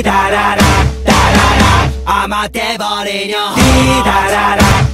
디다라라 따라라 아마 돼버리려 디다라라 따라라